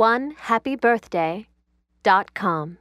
onehappybirthday.com.